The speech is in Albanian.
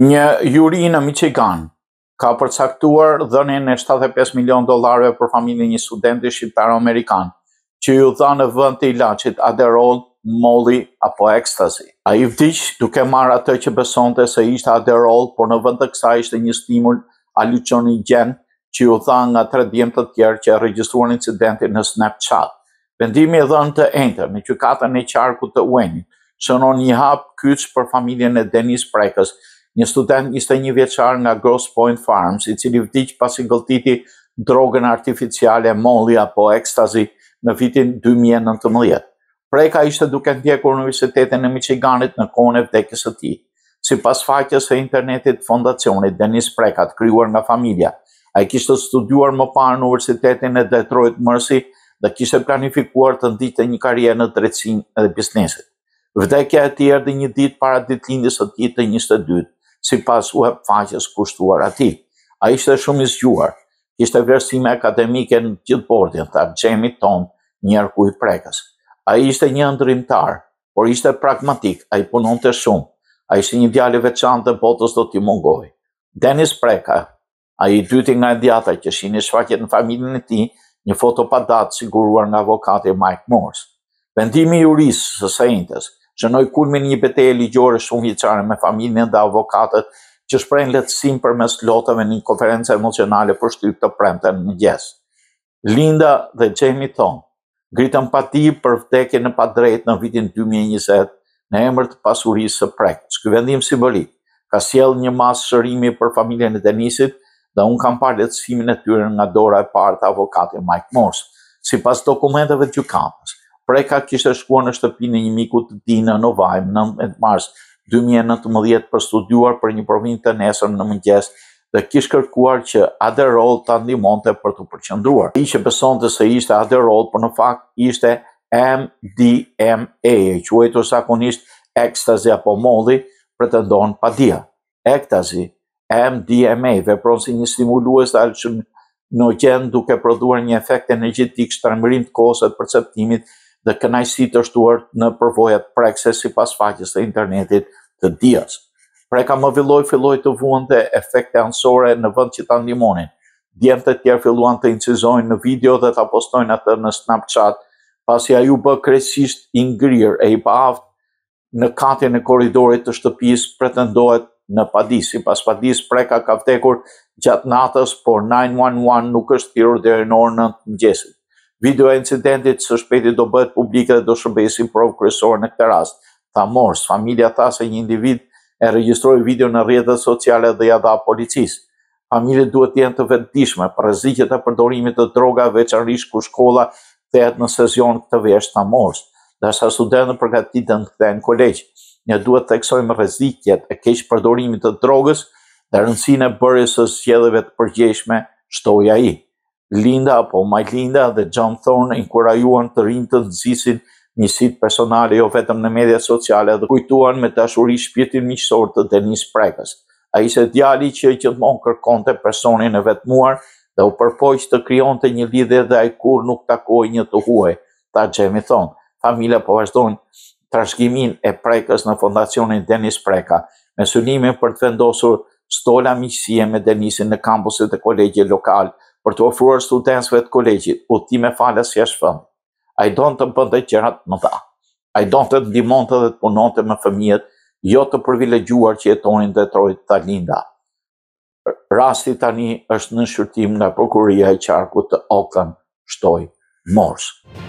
Një juri në Michigan ka përcaktuar dhënien e 75 milionë dollarëve për familjen e një studenti shqiptaro-amerikan, që iu dha në vend të ilaçit Adderall, Molly apo Ecstasy. Ai vdiq duke marrë atë që besonte se ishte Adderall, por në vend të kësaj ishte një stimul halucinogjen që iu dha nga tre djem të tjerë që e regjistruan incidentin në Snapchat. Vendimi i dhënë të enjten në Gjykatën e Qarkut të Uenit shënon një hap kyç për familjen e Denis Prekës, një student njëzet e një vjeçar nga Grosse Pointe Farms, i cili vdiq pasi gëlltiti drogën artificiale Molly apo Ecstasy në vitin dy mijë e nëntëmbëdhjetë. Preka ishte duke ndjekur Universitetin e Michiganit në kohën e vdekjes së tij. Sipas faqes së internetit të Fondacionit Denis Preka të krijuar nga familja, ai kishte studiuar më parë në Universitetin e Detroit Mercy dhe kishte planifikuar të ndiqte një karrierë në drejtësi dhe biznes. Vdekja e tij erdhi një ditë para ditëlindjes së tij të njëzet e dytë, sipas web faqes kushtuar atij. Ai ishte shumë i zgjuar, kishte vlerësime akademike në të gjithë bordin, tha Jamie Thom, njerku i Prekës. Ai ishte një ëndrrimtar, por ishte pragmatik, ai punonte shumë, ai ishte një djalë i veçantë dhe botës do t'i mungojë. Denis Preka, ai i dyti nga e djathta që shihni shfaqet në familjen e tij, një foto pa datë siguruar nga avokati Mike Morse. Vendimi i jurisë së së enjtes shënoi kulmin e një beteje ligjore shumëvjeçare me familjen dhe avokatët që shprehnin lehtësim përmes lotëve në një konferencë emocionale për shtyp të premten në mëngjes. Linda dhe Jamie Thom ngritën padi për vdekjen e padrejtë në vitin dy mijë e njëzet në emër të pasurisë së Prekës. Ky vendim simbolik ka sjellë një masë shërimi për familjen e Denisit dhe unë kam parë lehtësimin e tyre nga dora e parë, tha avokati Mike Morse. Sipas dokumenteve të gjykatës, Preka kishte shkuar në shtëpinë e një miku të tij në Novi në mars dy mijë e nëntëmbëdhjetë, për studiuar për një provim të nesërmen në mëngjes dhe kish kërkuar që Adderall ta ndihmonte për t'u përqendruar. Ai që besonte se ishte Adderall, por në fakt ishte MDMA, e quajtur zakonisht ekstazi apo molli, pretendon padia. Ekstazi, MDMA, vepron si një stimulues dhe nogjen duke prodhuar një efekt energjetik shtrembërim të kohës dhe perceptimit dhe kënaqësi të shtuar në përvojat prekëse sipas faqes së internetit të DEA-s. Preka më villoi filloi të vuante efekte anësore në vend që ta ndihmonin. Djemtë e tjerë filluan të incizojnë në video dhe ta postojnë atë në Snapchat, pasi ai u bë krejtësisht i ngrirë e i paaftë në katin e korridorit të shtëpisë, pretendohet në padi. Sipas padisë, Preka ka vdekur gjatë natës, por 911 nuk është thirur deri në orën 9 të mëngjesit. Videoja e incidentit së shpejti do bëhet publike dhe do shërbejë si provë kryesore në këtë rast, tha Morse. Familja tha se një individ e regjistroi videon në rrjetet sociale dhe ia dha policisë. Familjet duhet të jenë të vetëdijshme për rreziqet e përdorimit të drogave, veçanërisht kur shkolla kthehet në sesion këtë vjeshtë, tha Morse. Ndërsa studentët përgatiten të kthehen në kolegj, ne duhet të theksojmë rreziqet e keqpërdorimit të drogës dhe rëndësinë e bërjes së zgjedhjeve të përgjegjshme, shtoi ai. Linda apo Majlinda dhe Jamie Thom inkurajuan të rinjtë të nxisin miqësitë personale jo vetëm në mediat sociale dhe kujtuan me dashuri shpirtin miqësor të Denis Prekës. Ai ishte djali që gjithmonë kërkonte personin e vetmuar dhe u përpoq të krijonte një lidhje dhe ai kurrë nuk takoi një të huaj. tha Jamie Thom. Familja po vazhdojnë trashëgiminë e Prekës në fondacionin Denis Preka, me synimin për të vendosur stola miqësie me Denisin në kampuset e kolegjeve lokale, për t'u ofruar studentëve të kolegjit, udhëtime falas jashtë vendit. Ai donte të bënte gjëra të mëdha. Ai donte të ndihmonte dhe të punonte me fëmijët jo të privilegjuar që jetonin në Detroit, tha Linda. Rasti tani është në shqyrtim nga prokuroria e qarkut të Oakland, shtoi Morse.